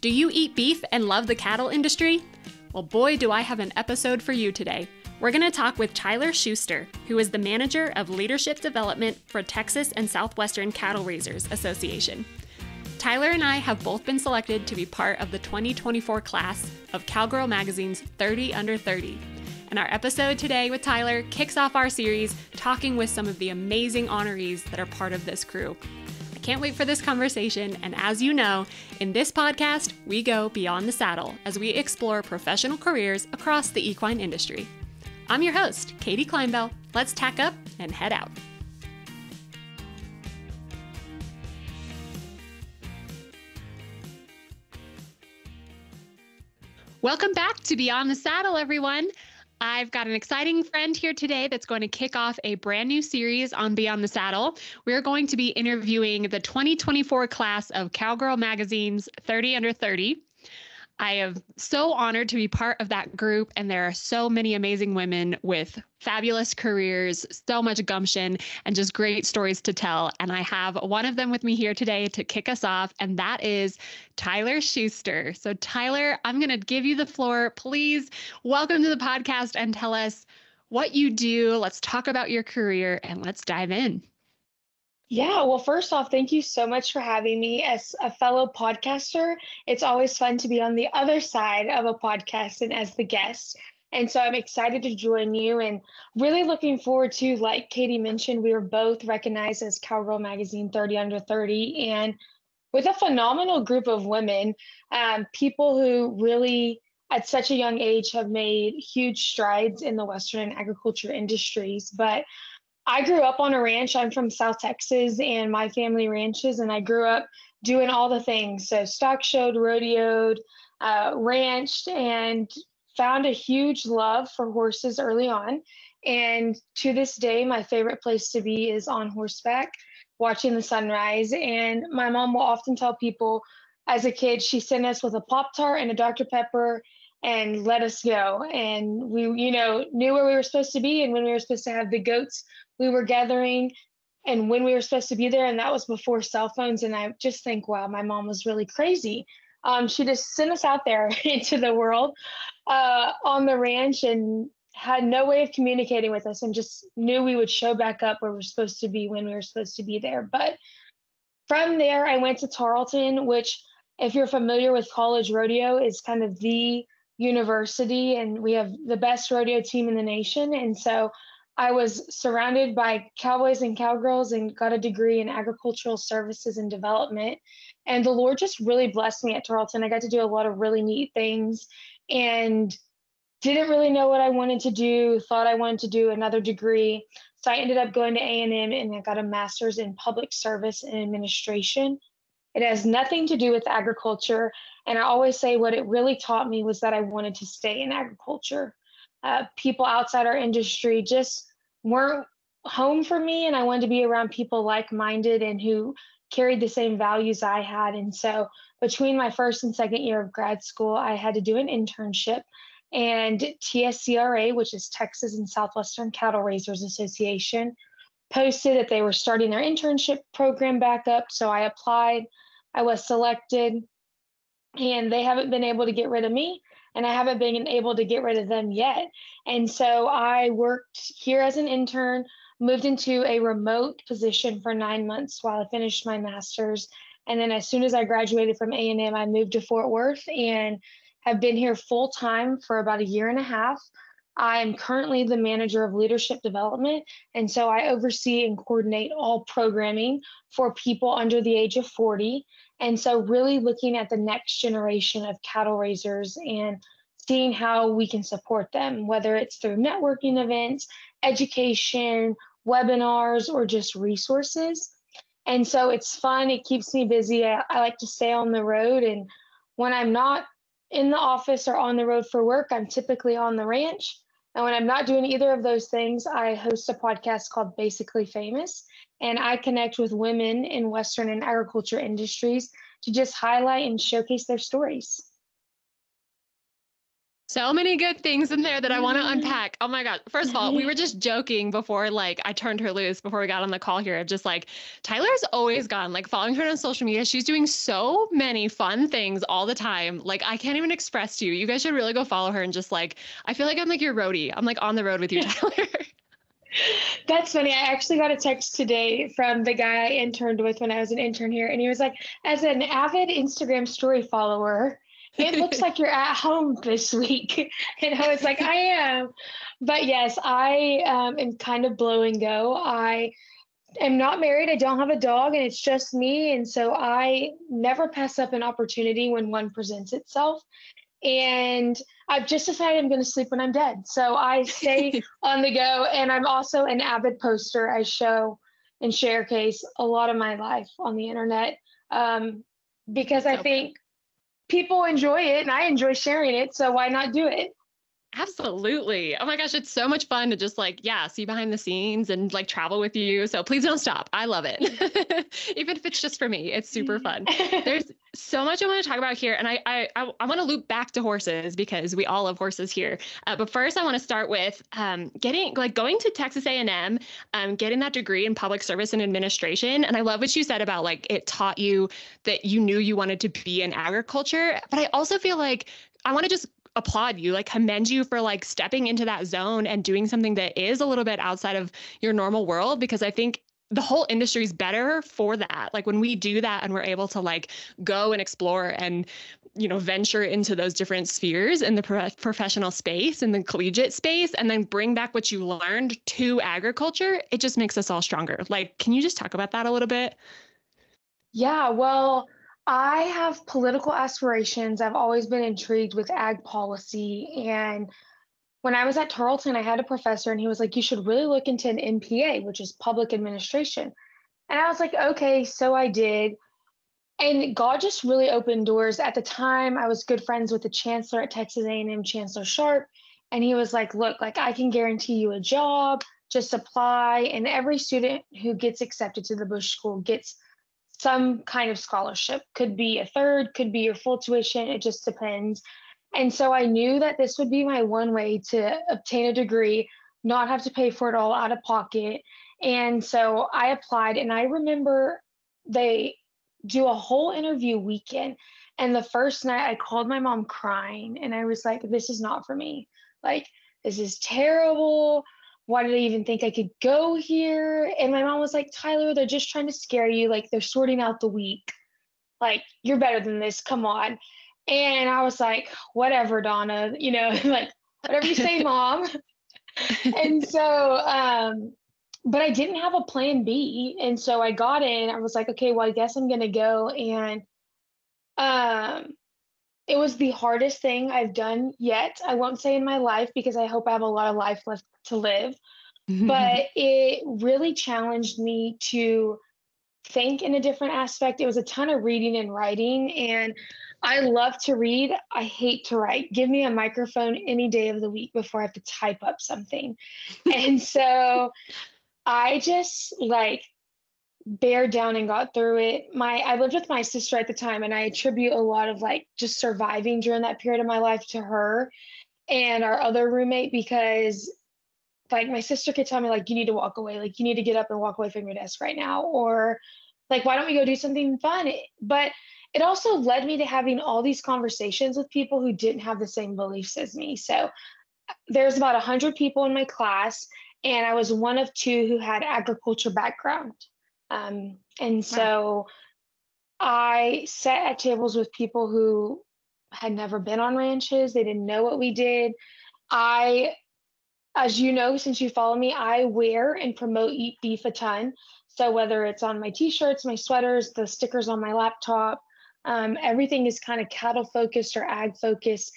Do you eat beef and love the cattle industry? Well, boy, do I have an episode for you today. We're going to talk with Tyler Schuster, who is the manager of leadership development for Texas and Southwestern Cattle Raisers Association. Tyler and I have both been selected to be part of the 2024 class of Cowgirl Magazine's 30 Under 30. And our episode today with Tyler kicks off our series talking with some of the amazing honorees that are part of this crew. Can't wait for this conversation. And as you know, in this podcast, we go beyond the saddle as we explore professional careers across the equine industry. I'm your host, Katie Kleinbell. Let's tack up and head out. Welcome back to Beyond the Saddle, everyone. I've got an exciting friend here today that's going to kick off a brand new series on Beyond the Saddle. We're going to be interviewing the 2024 class of Cowgirl Magazine's 30 Under 30. I am so honored to be part of that group, and there are so many amazing women with fabulous careers, so much gumption, and just great stories to tell. And I have one of them with me here today to kick us off, and that is Tyler Schuster. So, Tyler, I'm going to give you the floor. Please welcome to the podcast and tell us what you do. Let's talk about your career and let's dive in. Yeah, well, first off, thank you so much for having me as a fellow podcaster. It's always fun to be on the other side of a podcast and as the guest. And so I'm excited to join you and really looking forward to, like Katie mentioned, we were both recognized as Cowgirl Magazine 30 Under 30 and with a phenomenal group of women, um, people who really at such a young age have made huge strides in the Western and agriculture industries. But I grew up on a ranch. I'm from South Texas, and my family ranches, and I grew up doing all the things. So stock showed, rodeoed, uh, ranched, and found a huge love for horses early on. And to this day, my favorite place to be is on horseback, watching the sunrise. And my mom will often tell people, as a kid, she sent us with a Pop Tart and a Dr. Pepper and let us go. And we, you know, knew where we were supposed to be and when we were supposed to have the goats we were gathering and when we were supposed to be there. And that was before cell phones. And I just think, wow, my mom was really crazy. Um, she just sent us out there into the world uh, on the ranch and had no way of communicating with us and just knew we would show back up where we're supposed to be when we were supposed to be there. But from there, I went to Tarleton, which, if you're familiar with college rodeo, is kind of the university, and we have the best rodeo team in the nation. And so I was surrounded by cowboys and cowgirls and got a degree in agricultural services and development. And the Lord just really blessed me at Tarleton. I got to do a lot of really neat things and didn't really know what I wanted to do, thought I wanted to do another degree. So I ended up going to A&M and I got a master's in public service and administration. It has nothing to do with agriculture. And I always say what it really taught me was that I wanted to stay in agriculture. Uh, people outside our industry just weren't home for me and I wanted to be around people like-minded and who carried the same values I had. And so between my first and second year of grad school, I had to do an internship and TSCRA, which is Texas and Southwestern Cattle Raisers Association, posted that they were starting their internship program back up. So I applied, I was selected, and they haven't been able to get rid of me and I haven't been able to get rid of them yet. And so I worked here as an intern, moved into a remote position for nine months while I finished my master's. And then as soon as I graduated from A&M, I moved to Fort Worth and have been here full time for about a year and a half. I'm currently the manager of leadership development, and so I oversee and coordinate all programming for people under the age of 40. And so, really looking at the next generation of cattle raisers and seeing how we can support them, whether it's through networking events, education, webinars, or just resources. And so, it's fun, it keeps me busy. I, I like to stay on the road. And when I'm not in the office or on the road for work, I'm typically on the ranch. And when I'm not doing either of those things, I host a podcast called Basically Famous and I connect with women in Western and agriculture industries to just highlight and showcase their stories. So many good things in there that I want to mm-hmm. unpack. Oh my God. First of all, we were just joking before like I turned her loose before we got on the call here. Just like Tyler's always gone, like following her on social media. She's doing so many fun things all the time. Like I can't even express to you. You guys should really go follow her and just like I feel like I'm like your roadie. I'm like on the road with you, Tyler. That's funny. I actually got a text today from the guy I interned with when I was an intern here, and he was like, as an avid Instagram story follower, it looks like you're at home this week. And I was like, I am. But yes, I um, am kind of blow and go. I am not married. I don't have a dog, and it's just me. And so I never pass up an opportunity when one presents itself. And I've just decided I'm going to sleep when I'm dead. So I stay on the go. And I'm also an avid poster. I show and showcase a lot of my life on the internet um, because I think people enjoy it and I enjoy sharing it. So why not do it? Absolutely. Oh my gosh, it's so much fun to just like, yeah, see behind the scenes and like travel with you. So please don't stop. I love it. Even if it's just for me, it's super fun. There's so much I want to talk about here. And I I, I, I want to loop back to horses because we all love horses here. Uh, but first I want to start with um, getting like going to Texas A&M, um, getting that degree in public service and administration. And I love what you said about like it taught you that you knew you wanted to be in agriculture. But I also feel like I want to just applaud you, like commend you for like stepping into that zone and doing something that is a little bit outside of your normal world because I think the whole industry is better for that. Like when we do that and we're able to like go and explore and you know venture into those different spheres in the pro- professional space and the collegiate space and then bring back what you learned to agriculture, it just makes us all stronger. Like can you just talk about that a little bit? Yeah, well, I have political aspirations. I've always been intrigued with ag policy. And when I was at Tarleton, I had a professor and he was like, You should really look into an MPA, which is public administration. And I was like, Okay, so I did. And God just really opened doors. At the time, I was good friends with the chancellor at Texas A&M, Chancellor Sharp, and he was like, "Look, like I can guarantee you a job. Just apply." And every student who gets accepted to the Bush School gets some kind of scholarship. Could be a third, could be your full tuition, it just depends. And so I knew that this would be my one way to obtain a degree, not have to pay for it all out of pocket. And so I applied, and I remember they do a whole interview weekend. And the first night I called my mom crying, and I was like, this is not for me. Like, this is terrible why did I even think I could go here? And my mom was like, Tyler, they're just trying to scare you. Like they're sorting out the week. Like, you're better than this. Come on. And I was like, whatever, Donna, you know, like whatever you say, mom. and so, um, but I didn't have a plan B. And so I got in, I was like, okay, well, I guess I'm going to go. And, um, it was the hardest thing I've done yet. I won't say in my life because I hope I have a lot of life left to live. but it really challenged me to think in a different aspect. It was a ton of reading and writing, and I love to read. I hate to write. Give me a microphone any day of the week before I have to type up something. and so I just like bear down and got through it. My I lived with my sister at the time and I attribute a lot of like just surviving during that period of my life to her and our other roommate because like my sister could tell me like you need to walk away, like you need to get up and walk away from your desk right now or like why don't we go do something fun? But it also led me to having all these conversations with people who didn't have the same beliefs as me. So there's about 100 people in my class and I was one of two who had agriculture background. Um, and so I sat at tables with people who had never been on ranches, they didn't know what we did. I, as you know, since you follow me, I wear and promote Eat Beef a ton. So whether it's on my t shirts, my sweaters, the stickers on my laptop, um, everything is kind of cattle focused or ag focused.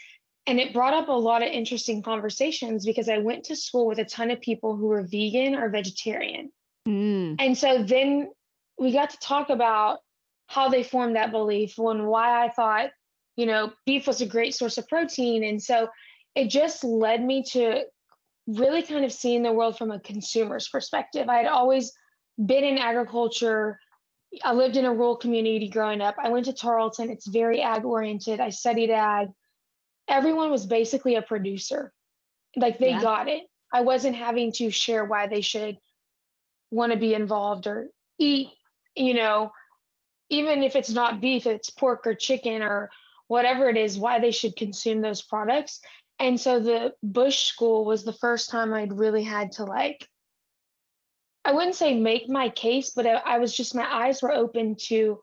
And it brought up a lot of interesting conversations because I went to school with a ton of people who were vegan or vegetarian. Mm. And so then we got to talk about how they formed that belief and why I thought, you know, beef was a great source of protein. And so it just led me to really kind of seeing the world from a consumer's perspective. I had always been in agriculture. I lived in a rural community growing up. I went to Tarleton. It's very ag oriented. I studied ag. everyone was basically a producer. Like they yeah. got it. I wasn't having to share why they should want to be involved or eat, you know, even if it's not beef, it's pork or chicken or whatever it is, why they should consume those products. And so the Bush School was the first time I'd really had to like, I wouldn't say make my case, but I, I was just, my eyes were open to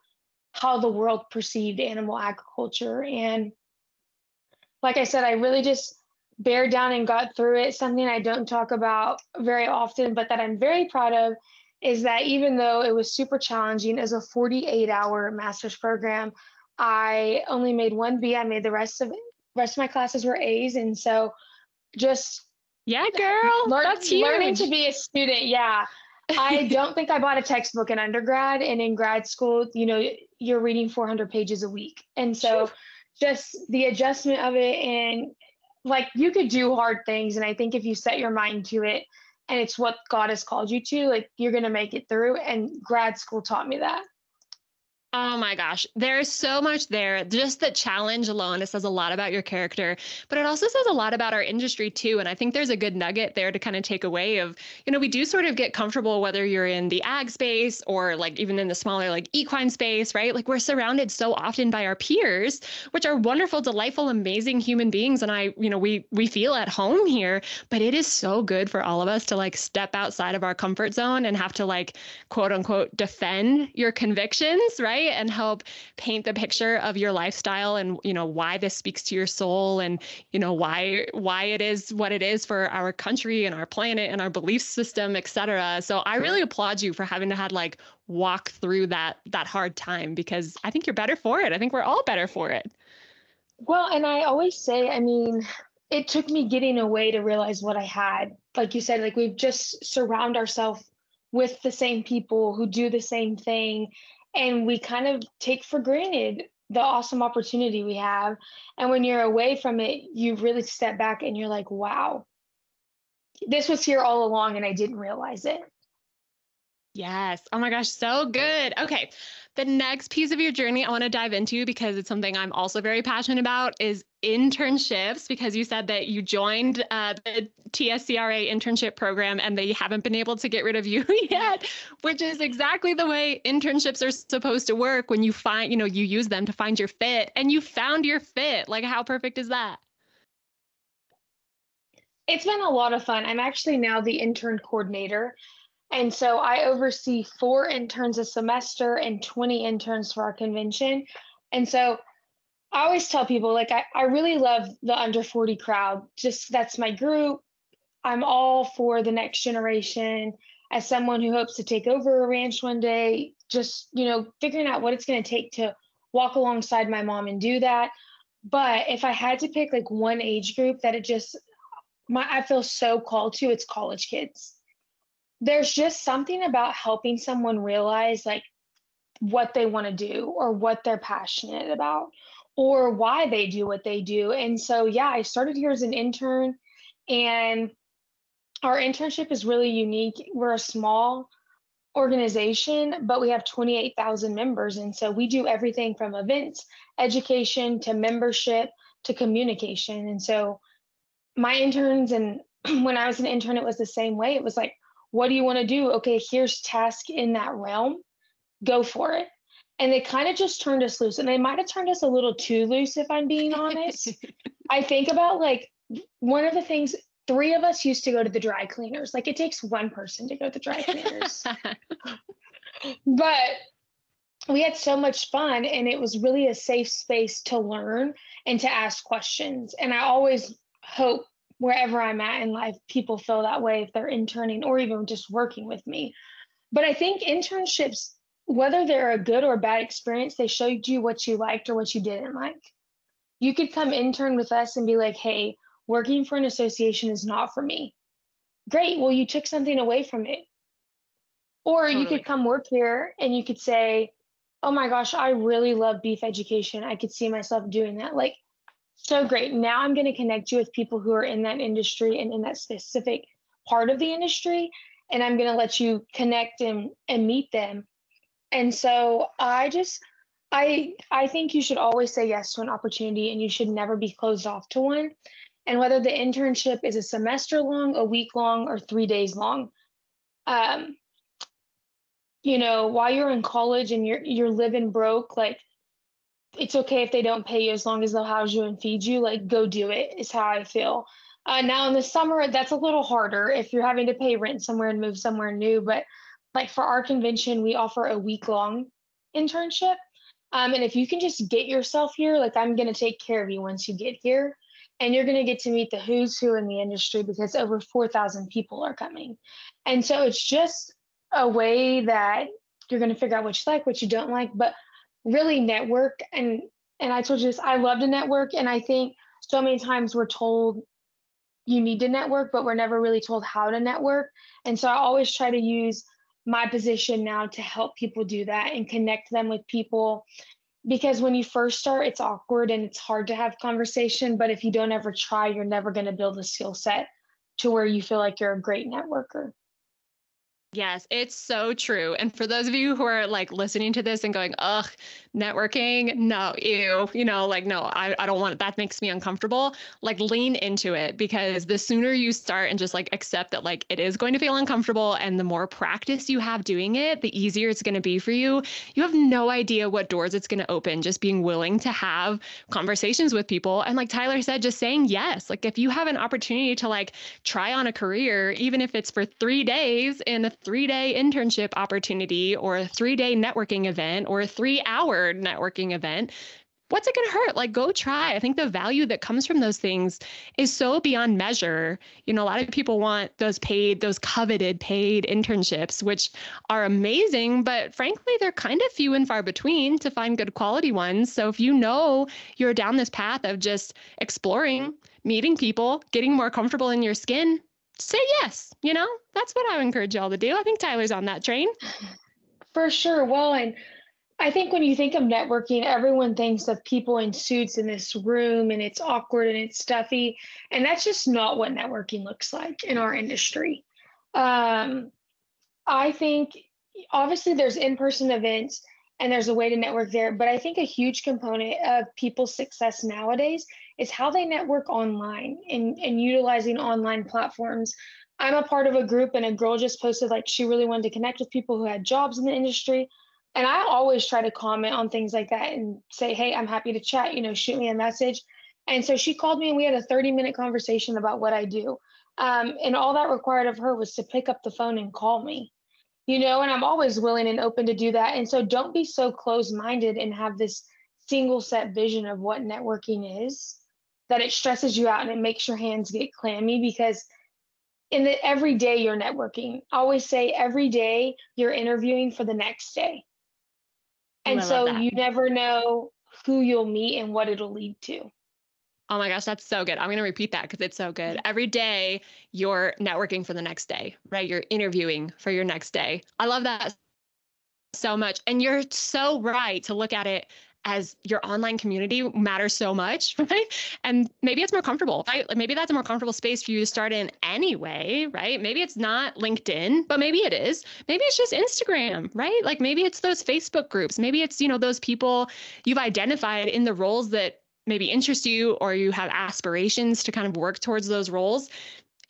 how the world perceived animal agriculture. And like I said, I really just bear down and got through it. Something I don't talk about very often, but that I'm very proud of is that even though it was super challenging as a 48 hour master's program, I only made one B. I made the rest of rest of my classes were A's, and so just yeah, girl, learn, that's huge. Learning to be a student, yeah. I don't think I bought a textbook in undergrad, and in grad school, you know, you're reading 400 pages a week, and so just the adjustment of it, and like you could do hard things, and I think if you set your mind to it, and it's what God has called you to, like you're gonna make it through. And grad school taught me that. Oh my gosh, there's so much there. Just the challenge alone, it says a lot about your character, but it also says a lot about our industry too. And I think there's a good nugget there to kind of take away of, you know, we do sort of get comfortable whether you're in the ag space or like even in the smaller like equine space, right? Like we're surrounded so often by our peers, which are wonderful, delightful, amazing human beings. And I, you know, we we feel at home here, but it is so good for all of us to like step outside of our comfort zone and have to like quote unquote defend your convictions, right? Right and help paint the picture of your lifestyle and you know why this speaks to your soul and you know why why it is what it is for our country and our planet and our belief system etc so i really applaud you for having to had like walk through that that hard time because i think you're better for it. I think we're all better for it. Well and i always say i mean it took me getting away to realize what i had. Like you said like we've just surround ourselves with the same people who do the same thing and we kind of take for granted the awesome opportunity we have. And when you're away from it you really step back and you're like wow. This was here all along and i didn't realize it Yes. Oh my gosh, so good. Okay. The next piece of your journey I want to dive into because it's something I'm also very passionate about is internships because you said that you joined uh, the TSCRA internship program and they haven't been able to get rid of you yet, which is exactly the way internships are supposed to work when you find, you know, you use them to find your fit and you found your fit. Like how perfect is that? It's been a lot of fun. I'm actually now the intern coordinator and so I oversee four interns a semester and 20 interns for our convention. And so I always tell people, like, I, I really love the under 40 crowd. Just that's my group. I'm all for the next generation. As someone who hopes to take over a ranch one day, just, you know, figuring out what it's going to take to walk alongside my mom and do that. But if I had to pick like one age group that it just, my, I feel so called to, it's college kids there's just something about helping someone realize like what they want to do or what they're passionate about or why they do what they do. And so, yeah, I started here as an intern, and our internship is really unique. We're a small organization, but we have 28,000 members. And so we do everything from events, education to membership to communication. And so my interns, and when I was an intern, it was the same way. It was like, what do you want to do? Okay, here's task in that realm. Go for it. And they kind of just turned us loose. And they might have turned us a little too loose, if I'm being honest. I think about like one of the things three of us used to go to the dry cleaners. Like it takes one person to go to the dry cleaners. but we had so much fun and it was really a safe space to learn and to ask questions. And I always hope wherever I'm at in life, people feel that way if they're interning or even just working with me. But I think internships, whether they're a good or bad experience, they showed you what you liked or what you didn't like. You could come intern with us and be like, hey, working for an association is not for me. Great. Well, you took something away from it. Or totally. you could come work here and you could say, oh my gosh, I really love beef education. I could see myself doing that. Like so great. Now I'm going to connect you with people who are in that industry and in that specific part of the industry. And I'm going to let you connect and, and meet them. And so I just, I I think you should always say yes to an opportunity and you should never be closed off to one. And whether the internship is a semester long, a week long, or three days long, um, you know, while you're in college and you're you're living broke, like it's okay if they don't pay you as long as they'll house you and feed you. Like go do it is how I feel. Uh, now in the summer, that's a little harder if you're having to pay rent somewhere and move somewhere new. But like for our convention, we offer a week long internship. Um, and if you can just get yourself here, like I'm going to take care of you once you get here. And you're going to get to meet the who's who in the industry because over 4,000 people are coming. And so it's just a way that you're going to figure out what you like, what you don't like, but really network. And and I told you this, I love to network. And I think so many times we're told you need to network, but we're never really told how to network. And so I always try to use my position now to help people do that and connect them with people because when you first start it's awkward and it's hard to have conversation but if you don't ever try you're never going to build a skill set to where you feel like you're a great networker Yes, it's so true. And for those of you who are like listening to this and going, ugh, networking, no, ew, you know, like, no, I, I don't want it. That makes me uncomfortable. Like, lean into it because the sooner you start and just like accept that, like, it is going to feel uncomfortable and the more practice you have doing it, the easier it's going to be for you. You have no idea what doors it's going to open just being willing to have conversations with people. And like Tyler said, just saying yes. Like, if you have an opportunity to like try on a career, even if it's for three days in a three day internship opportunity or a three day networking event or a three hour networking event, what's it going to hurt? Like, go try. I think the value that comes from those things is so beyond measure. You know, a lot of people want those paid, those coveted paid internships, which are amazing, but frankly, they're kind of few and far between to find good quality ones. So if you know you're down this path of just exploring, meeting people, getting more comfortable in your skin, say yes. You know, that's what I would encourage y'all to do. I think Tyler's on that train. For sure. Well, and I think when you think of networking, everyone thinks of people in suits in this room and it's awkward and it's stuffy. And that's just not what networking looks like in our industry. Um, I think obviously there's in person events and there's a way to network there, but I think a huge component of people's success nowadays is how they network online and, and utilizing online platforms. I'm a part of a group, and a girl just posted like she really wanted to connect with people who had jobs in the industry. And I always try to comment on things like that and say, hey, I'm happy to chat, you know, shoot me a message. And so she called me and we had a 30 minute conversation about what I do. Um, and all that required of her was to pick up the phone and call me, you know, and I'm always willing and open to do that. And so don't be so close minded and have this single set vision of what networking is that it stresses you out and it makes your hands get clammy because in the every day you're networking. I always say every day you're interviewing for the next day. And so you never know who you'll meet and what it'll lead to. Oh my gosh, that's so good. I'm going to repeat that because it's so good. Every day you're networking for the next day, right? You're interviewing for your next day. I love that so much. And you're so right to look at it as your online community matters so much, right? And maybe it's more comfortable, right? Maybe that's a more comfortable space for you to start in anyway, right? Maybe it's not LinkedIn, but maybe it is. Maybe it's just Instagram, right? Like maybe it's those Facebook groups. Maybe it's, you know, those people you've identified in the roles that maybe interest you or you have aspirations to kind of work towards those roles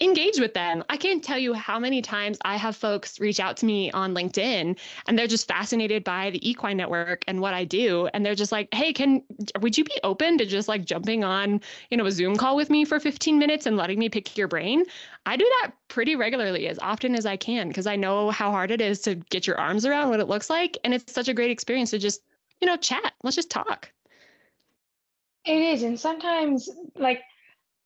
engage with them. I can't tell you how many times I have folks reach out to me on LinkedIn and they're just fascinated by the equine network and what I do. And they're just like, hey, can would you be open to just like jumping on, you know, a Zoom call with me for 15 minutes and letting me pick your brain? I do that pretty regularly as often as I can because I know how hard it is to get your arms around what it looks like. And it's such a great experience to just, you know, chat. Let's just talk. It is. And sometimes like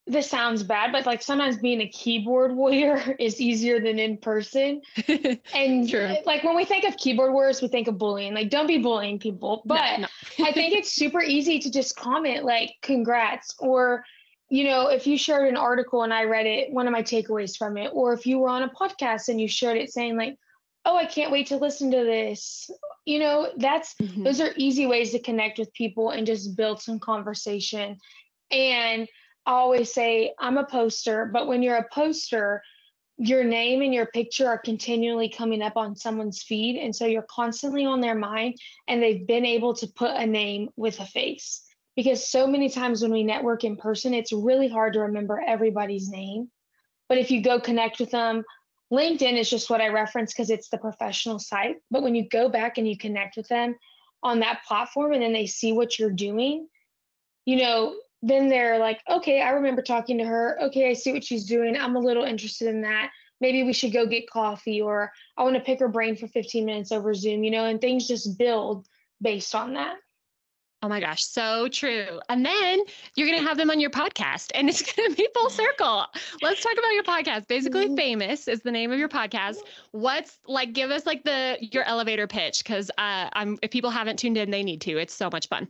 this sounds bad, but like sometimes being a keyboard warrior is easier than in person. and True. like when we think of keyboard warriors, we think of bullying. Like, don't be bullying people. But no, no. I think it's super easy to just comment like congrats or you know, if you shared an article and I read it, one of my takeaways from it, or if you were on a podcast and you shared it saying like, oh, I can't wait to listen to this. You know, that's mm-hmm. those are easy ways to connect with people and just build some conversation. And always say I'm a poster, but when you're a poster, your name and your picture are continually coming up on someone's feed. And so you're constantly on their mind and they've been able to put a name with a face. Because so many times when we network in person, it's really hard to remember everybody's name. But if you go connect with them, LinkedIn is just what I reference because it's the professional site. But when you go back and you connect with them on that platform and then they see what you're doing, you know, then they're like, okay, I remember talking to her. Okay, I see what she's doing. I'm a little interested in that. Maybe we should go get coffee, or I want to pick her brain for 15 minutes over Zoom, you know, and things just build based on that. Oh my gosh, so true. And then you're going to have them on your podcast and it's going to be full circle. Let's talk about your podcast. Basically mm-hmm. Famous is the name of your podcast. What's like give us like the your elevator pitch cuz uh I'm if people haven't tuned in they need to. It's so much fun.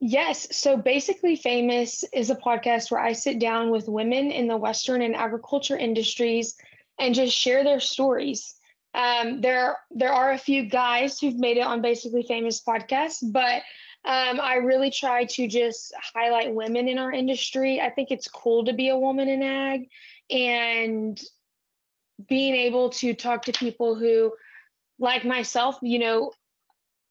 Yes. So basically, Famous is a podcast where I sit down with women in the Western and agriculture industries and just share their stories. Um, there, there are a few guys who've made it on Basically Famous podcast, but um, I really try to just highlight women in our industry. I think it's cool to be a woman in ag and being able to talk to people who, like myself, you know,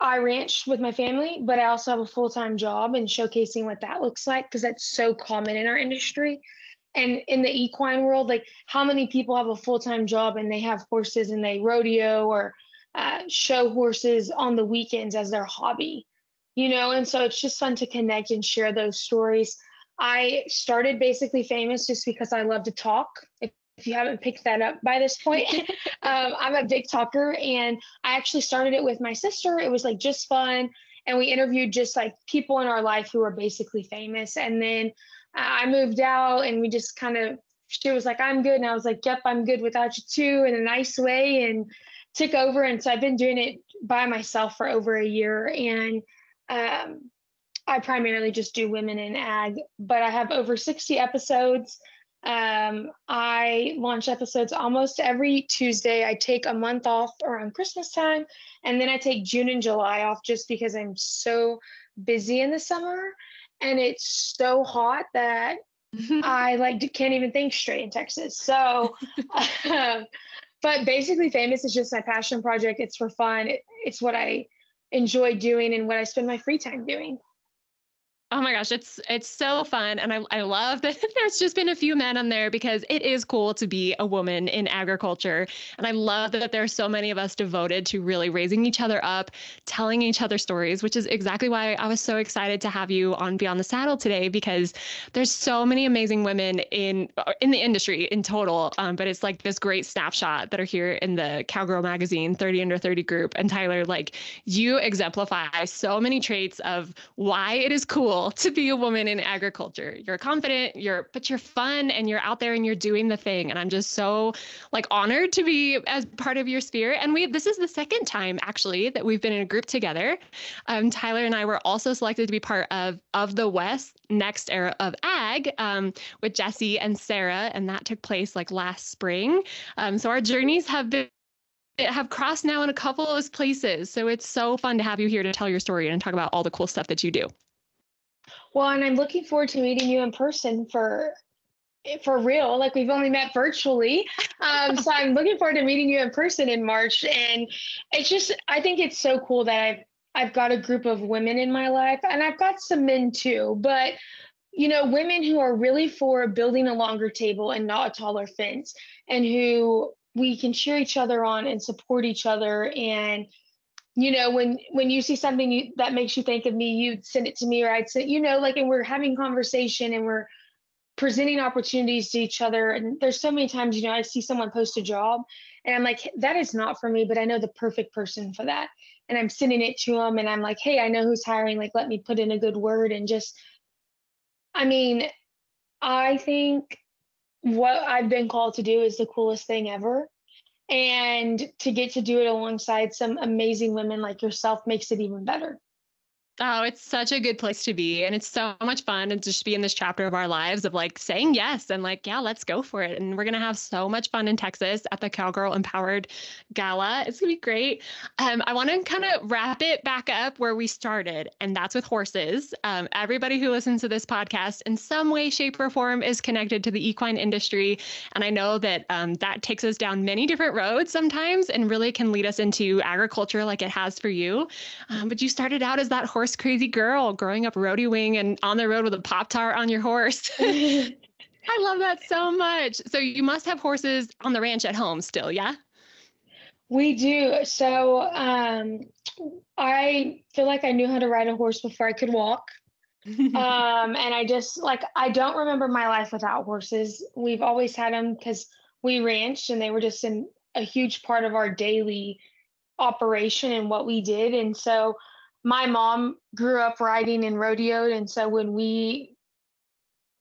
I ranch with my family, but I also have a full time job and showcasing what that looks like because that's so common in our industry. And in the equine world, like how many people have a full time job and they have horses and they rodeo or uh, show horses on the weekends as their hobby, you know? And so it's just fun to connect and share those stories. I started basically famous just because I love to talk. If if you haven't picked that up by this point, um, I'm a big talker and I actually started it with my sister. It was like just fun. And we interviewed just like people in our life who were basically famous. And then I moved out and we just kind of, she was like, I'm good. And I was like, yep, I'm good without you too, in a nice way. And took over. And so I've been doing it by myself for over a year. And um, I primarily just do women in ag, but I have over 60 episodes. Um, I launch episodes almost every Tuesday. I take a month off around Christmas time, and then I take June and July off just because I'm so busy in the summer and it's so hot that I like can't even think straight in Texas. So, um, but basically, famous is just my passion project. It's for fun. It, it's what I enjoy doing and what I spend my free time doing. Oh my gosh, it's it's so fun. And I, I love that there's just been a few men on there because it is cool to be a woman in agriculture. And I love that there are so many of us devoted to really raising each other up, telling each other stories, which is exactly why I was so excited to have you on Beyond the Saddle today because there's so many amazing women in in the industry in total. Um, but it's like this great snapshot that are here in the Cowgirl magazine 30 under 30 group. And Tyler, like you exemplify so many traits of why it is cool to be a woman in agriculture. You're confident, you're but you're fun and you're out there and you're doing the thing. And I'm just so like honored to be as part of your sphere. And we this is the second time actually that we've been in a group together. Um, Tyler and I were also selected to be part of of the West next era of ag um, with Jesse and Sarah, and that took place like last spring. Um, so our journeys have been have crossed now in a couple of places. So it's so fun to have you here to tell your story and talk about all the cool stuff that you do. Well, and I'm looking forward to meeting you in person for for real. Like we've only met virtually. Um, so I'm looking forward to meeting you in person in March. And it's just I think it's so cool that I've I've got a group of women in my life and I've got some men too, but you know, women who are really for building a longer table and not a taller fence and who we can cheer each other on and support each other and you know when when you see something you, that makes you think of me you send it to me or i'd say you know like and we're having conversation and we're presenting opportunities to each other. And there's so many times you know i see someone post a job and i'm like that is not for me but i know the perfect person for that. And i'm sending it to them and i'm like hey i know who's hiring. Like let me put in a good word and just i mean i think what i've been called to do is the coolest thing ever and to get to do it alongside some amazing women like yourself makes it even better Oh, it's such a good place to be. And it's so much fun and just be in this chapter of our lives of like saying yes and like, yeah, let's go for it. And we're going to have so much fun in Texas at the Cowgirl Empowered Gala. It's going to be great. Um, I want to kind of wrap it back up where we started, and that's with horses. Um, everybody who listens to this podcast in some way, shape, or form is connected to the equine industry. And I know that um, that takes us down many different roads sometimes and really can lead us into agriculture like it has for you. Um, but you started out as that horse horse crazy girl growing up rodeoing and on the road with a Pop Tart on your horse. I love that so much. So you must have horses on the ranch at home still, yeah? We do. So um, I feel like I knew how to ride a horse before I could walk. um, and I just like, I don't remember my life without horses. We've always had them because we ranched and they were just in a huge part of our daily operation and what we did. And so my mom grew up riding and rodeoed, and so when we,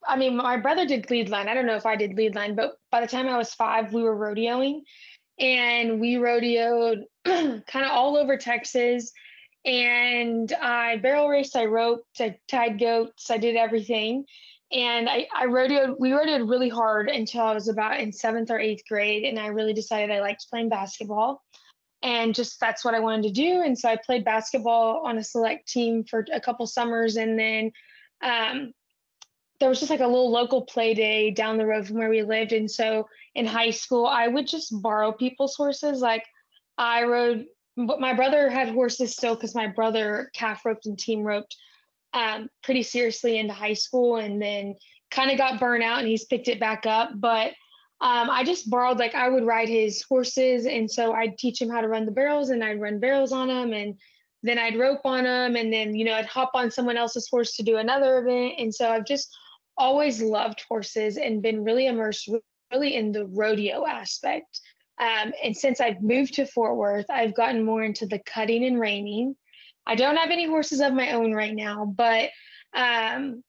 I mean, my brother did lead line. I don't know if I did lead line, but by the time I was five, we were rodeoing, and we rodeoed kind of all over Texas. And I barrel raced, I roped, I tied goats, I did everything. And I, I rodeoed, we rodeoed really hard until I was about in seventh or eighth grade. And I really decided I liked playing basketball and just that's what I wanted to do. And so I played basketball on a select team for a couple summers, and then um, there was just like a little local play day down the road from where we lived. And so in high school, I would just borrow people's horses. Like I rode, but my brother had horses still because my brother calf roped and team roped um, pretty seriously into high school, and then kind of got burnt out, and he's picked it back up, but um, I just borrowed, like, I would ride his horses. And so I'd teach him how to run the barrels and I'd run barrels on him. And then I'd rope on him. And then, you know, I'd hop on someone else's horse to do another event. And so I've just always loved horses and been really immersed really in the rodeo aspect. Um, and since I've moved to Fort Worth, I've gotten more into the cutting and reining. I don't have any horses of my own right now, but um,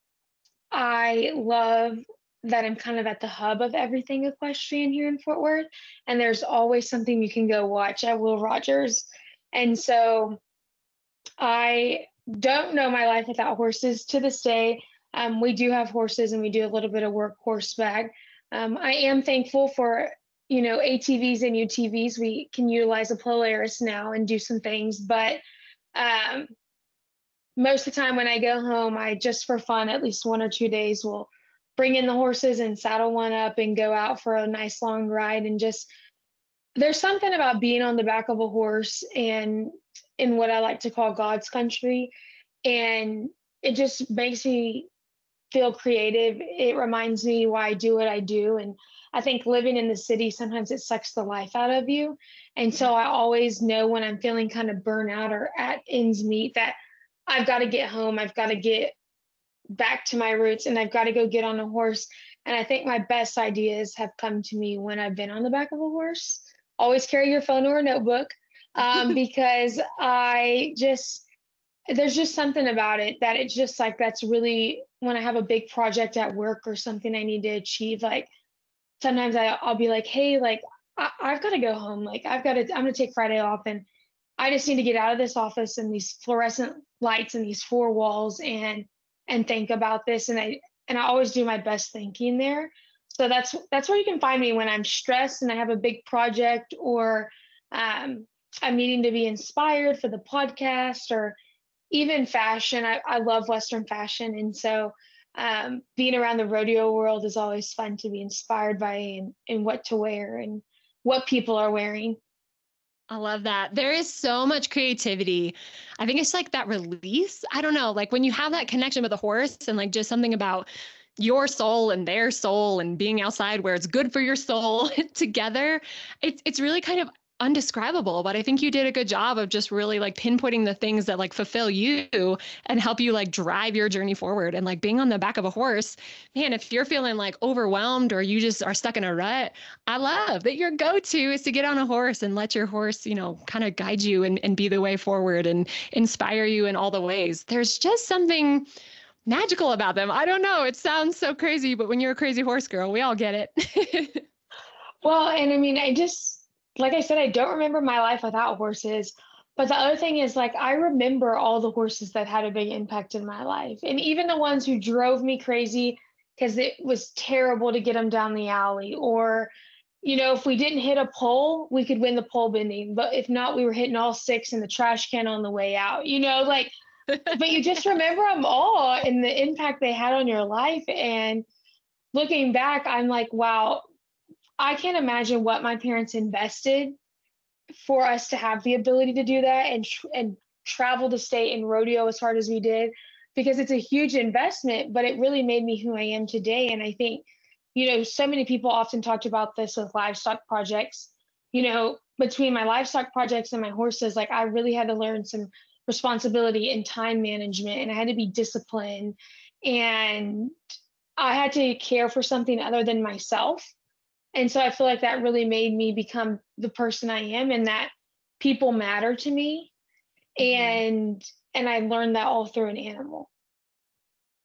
I love that I'm kind of at the hub of everything equestrian here in Fort Worth. And there's always something you can go watch at Will Rogers. And so I don't know my life without horses to this day. Um, we do have horses and we do a little bit of work horseback. Um, I am thankful for, you know, ATVs and UTVs. We can utilize a Polaris now and do some things, but um, most of the time when I go home, I just for fun, at least one or two days, will bring in the horses and saddle one up and go out for a nice long ride and just there's something about being on the back of a horse and in what I like to call God's country and it just makes me feel creative. It reminds me why I do what I do and I think living in the city sometimes it sucks the life out of you. And so I always know when I'm feeling kind of burnout or at ends meet that I've got to get home. I've got to get back to my roots and I've got to go get on a horse. And I think my best ideas have come to me when I've been on the back of a horse. Always carry your phone or a notebook um, because I just, there's just something about it that it's just like that's really when I have a big project at work or something I need to achieve. Like sometimes I, I'll be like, hey, like I, I've got to go home. Like I've got to, I'm going to take Friday off and I just need to get out of this office and these fluorescent lights and these four walls and and think about this and i and i always do my best thinking there. So that's that's where you can find me when i'm stressed and i have a big project or um, i'm needing to be inspired for the podcast or even fashion. I, I love western fashion and so um, being around the rodeo world is always fun to be inspired by and, and what to wear and what people are wearing I love that. There is so much creativity. I think it's like that release. I don't know, like when you have that connection with a horse and like just something about your soul and their soul and being outside where it's good for your soul together, it's it's really kind of undescribable but i think you did a good job of just really like pinpointing the things that like fulfill you and help you like drive your journey forward. And like being on the back of a horse man if you're feeling like overwhelmed or you just are stuck in a rut i love that your go-to is to get on a horse and let your horse you know kind of guide you and, and be the way forward and inspire you in all the ways. There's just something magical about them. I don't know. It sounds so crazy but when you're a crazy horse girl we all get it. Well and i mean i just like I said, I don't remember my life without horses. But the other thing is, like, I remember all the horses that had a big impact in my life, and even the ones who drove me crazy because it was terrible to get them down the alley, or, you know, if we didn't hit a pole, we could win the pole bending, but if not, we were hitting all six in the trash can on the way out. You know, like, but you just remember them all and the impact they had on your life. And looking back, I'm like, wow, I can't imagine what my parents invested for us to have the ability to do that and and travel the state and rodeo as hard as we did because it's a huge investment but it really made me who i am today. And i think you know so many people often talked about this with livestock projects you know between my livestock projects and my horses like i really had to learn some responsibility and time management and i had to be disciplined and i had to care for something other than myself and so I feel like that really made me become the person I am and that people matter to me. Mm-hmm. And and I learned that all through an animal.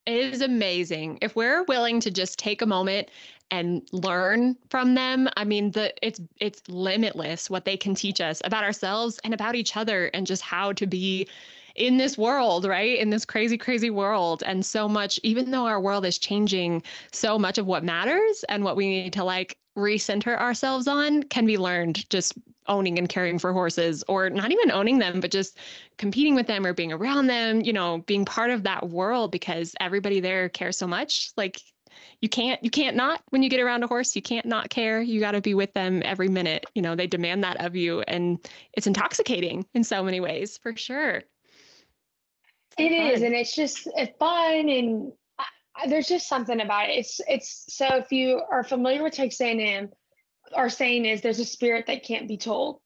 It is amazing. If we're willing to just take a moment and learn from them, I mean the it's it's limitless what they can teach us about ourselves and about each other and just how to be in this world, right? In this crazy, crazy world. And so much, even though our world is changing, so much of what matters and what we need to like recenter ourselves on can be learned just owning and caring for horses or not even owning them but just competing with them or being around them you know being part of that world because everybody there cares so much. Like you can't you can't not when you get around a horse you can't not care. You got to be with them every minute. You know they demand that of you and it's intoxicating in so many ways for sure. It is, and it's just it's fun, and there's just something about it. It's it's so if you are familiar with Texas A&M, our saying is there's a spirit that can't be told.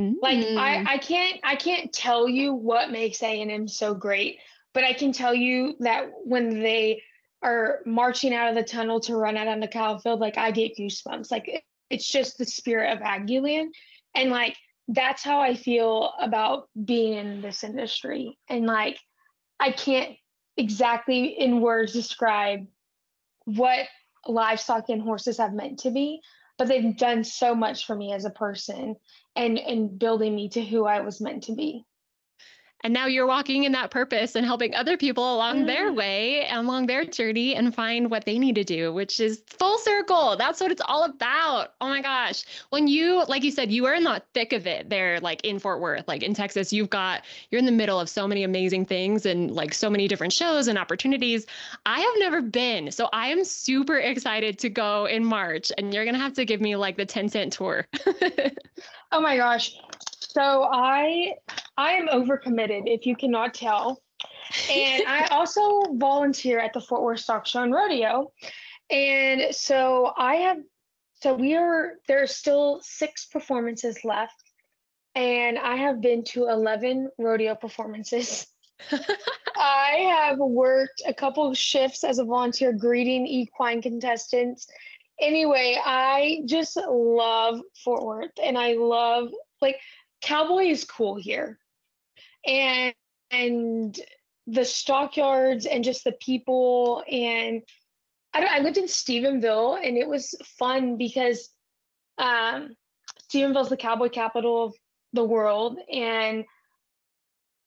Mm-hmm. Like I mm. I can't I can't tell you what makes A&M so great, but I can tell you that when they are marching out of the tunnel to run out on the Kyle Field, like I get goosebumps. Like it, it's just the spirit of Aggieland, and like that's how I feel about being in this industry. And like I can't exactly in words describe what livestock and horses have meant to me, but they've done so much for me as a person and and building me to who I was meant to be and now you're walking in that purpose and helping other people along mm. their way along their journey and find what they need to do which is full circle. That's what it's all about. Oh my gosh. When you like you said you are in the thick of it there like in fort worth like in texas you've got you're in the middle of so many amazing things and like so many different shows and opportunities. I have never been so i am super excited to go in march and you're gonna have to give me like the 10 cent tour. Oh my gosh. So I I am overcommitted if you cannot tell. And I also volunteer at the Fort Worth Stock Show and Rodeo. And so I have so we are there are still six performances left. And I have been to 11 rodeo performances. I have worked a couple shifts as a volunteer greeting equine contestants. Anyway, I just love Fort Worth and I love like cowboy is cool here and and the stockyards and just the people. And I, I lived in Stephenville and it was fun because um, Stephenville is the cowboy capital of the world. And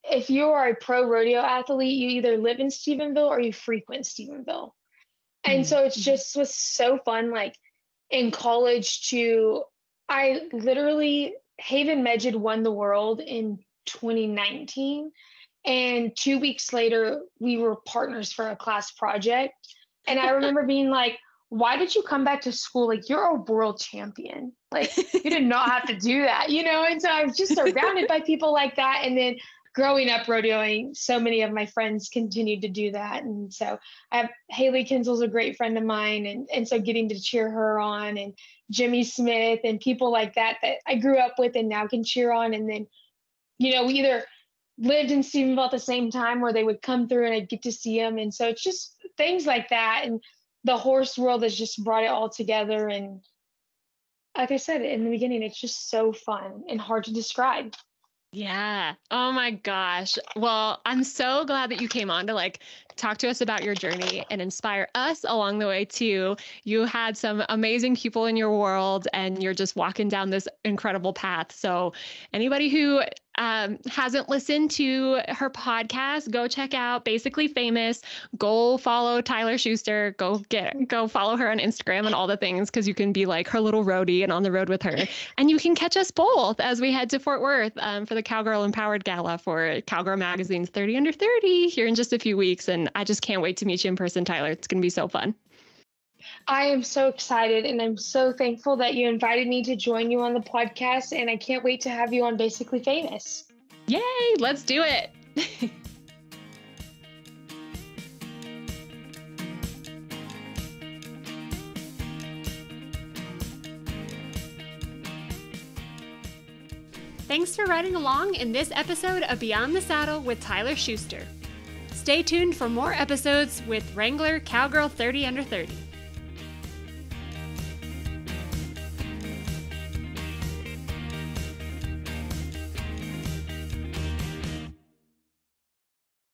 if you are a pro rodeo athlete you either live in Stephenville or you frequent Stephenville. And mm-hmm. so it's just was so fun like in college to I literally Haven Meged won the world in 2019. And two weeks later, we were partners for a class project. And I remember being like, why did you come back to school? Like, you're a world champion. Like, you did not have to do that, you know? And so I was just surrounded by people like that. And then growing up rodeoing, so many of my friends continued to do that. And so I have Hailey Kinsel's a great friend of mine. And, and so getting to cheer her on and Jimmy Smith and people like that that I grew up with and now can cheer on. And then, you know, we either lived in Stephenville at the same time where they would come through and I'd get to see them. And so it's just things like that. And the horse world has just brought it all together. And like I said in the beginning, it's just so fun and hard to describe. Yeah. Oh my gosh. Well, I'm so glad that you came on to like talk to us about your journey and inspire us along the way too. You had some amazing people in your world and you're just walking down this incredible path. So, anybody who um, hasn't listened to her podcast, go check out Basically Famous. Go follow Tyler Schuster. Go get go follow her on Instagram and all the things because you can be like her little roadie and on the road with her. And you can catch us both as we head to Fort Worth um, for the Cowgirl Empowered Gala for Cowgirl Magazine's 30 Under 30 here in just a few weeks. And I just can't wait to meet you in person, Tyler. It's going to be so fun. I am so excited and I'm so thankful that you invited me to join you on the podcast. And I can't wait to have you on Basically Famous. Yay, let's do it. Thanks for riding along in this episode of Beyond the Saddle with Tyler Schuster. Stay tuned for more episodes with Wrangler Cowgirl 30 Under 30.